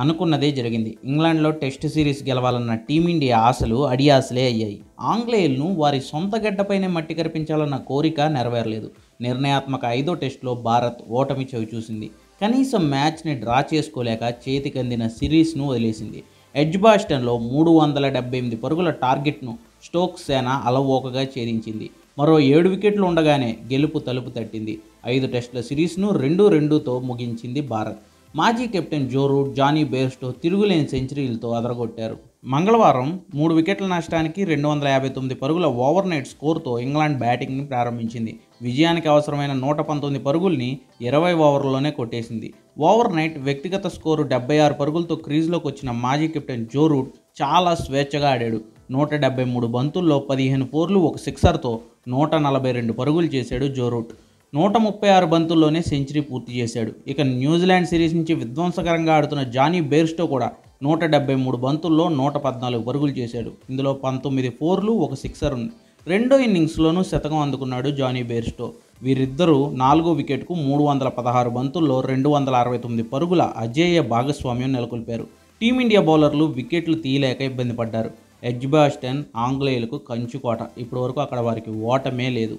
అనుకున్నదే జరిగింది. ఇంగ్లాండ్లో టెస్ట్ సిరీస్ గెలవాలన్న టీమిండియా ఆశలు అడియాసలే అయ్యాయి. ఆంగ్లేయులను వారి సొంత గడ్డపైనే మట్టి కరిపించాలన్న కోరిక నెరవేరలేదు. నిర్ణయాత్మక ఐదో టెస్టులో భారత్ ఓటమి చవి చూసింది. కనీసం మ్యాచ్ని డ్రా చేసుకోలేక చేతికందిన సిరీస్ను వదిలేసింది. ఎడ్జ్బాస్టన్లో మూడు వందల డెబ్బై ఎనిమిది పరుగుల టార్గెట్ను స్టోక్స్ సేన అలవోకగా ఛేదించింది. మరో ఏడు వికెట్లు ఉండగానే గెలుపు తలుపు తట్టింది. ఐదు టెస్టుల సిరీస్ను రెండు రెండుతో ముగించింది భారత్. మాజీ captain Joe Root Jonny Bairstow తిరుగులేని సెంచరీలతో అదరగొట్టారు. మంగళవారం మూడు వికెట్ల నష్టానికి రెండు వందల యాభై తొమ్మిది పరుగుల ఓవర్ నైట్ స్కోర్తో ఇంగ్లాండ్ బ్యాటింగ్ని ప్రారంభించింది. విజయానికి అవసరమైన నూట పంతొమ్మిది పరుగుల్ని ఇరవై ఓవర్లలోనే కొట్టేసింది. ఓవర్ నైట్ వ్యక్తిగత స్కోరు డెబ్బై ఆరు పరుగులతో క్రీజ్లోకి వచ్చిన మాజీ కెప్టెన్ జో రూట్ చాలా స్వేచ్ఛగా ఆడాడు. నూట డెబ్బై మూడు బంతుల్లో పదిహేను ఫోర్లు ఒక సిక్సర్తో నూట నలభై రెండు పరుగులు చేశాడు జో రూట్. నూట ముప్పై ఆరు బంతుల్లోనే సెంచరీ పూర్తి చేశాడు. ఇక న్యూజిలాండ్ సిరీస్ నుంచి విధ్వంసకరంగా ఆడుతున్న జానీ బేర్స్టో కూడా నూట డెబ్బై మూడు బంతుల్లో నూట పద్నాలుగు పరుగులు చేశాడు. ఇందులో పంతొమ్మిది ఫోర్లు ఒక సిక్సర్ ఉంది. రెండో ఇన్నింగ్స్లోనూ శతకం అందుకున్నాడు జానీ బేర్స్టో. వీరిద్దరూ నాలుగో వికెట్కు మూడు వందల పదహారు బంతుల్లో రెండు వందల అరవై తొమ్మిది పరుగుల అజేయ భాగస్వామ్యం నెలకొల్పారు. టీమిండియా బౌలర్లు వికెట్లు తీయలేక ఇబ్బంది పడ్డారు. ఎడ్జ్బాస్టన్ ఆంగ్లేయులకు కంచుకోట. ఇప్పటివరకు అక్కడ వారికి ఓటమే లేదు.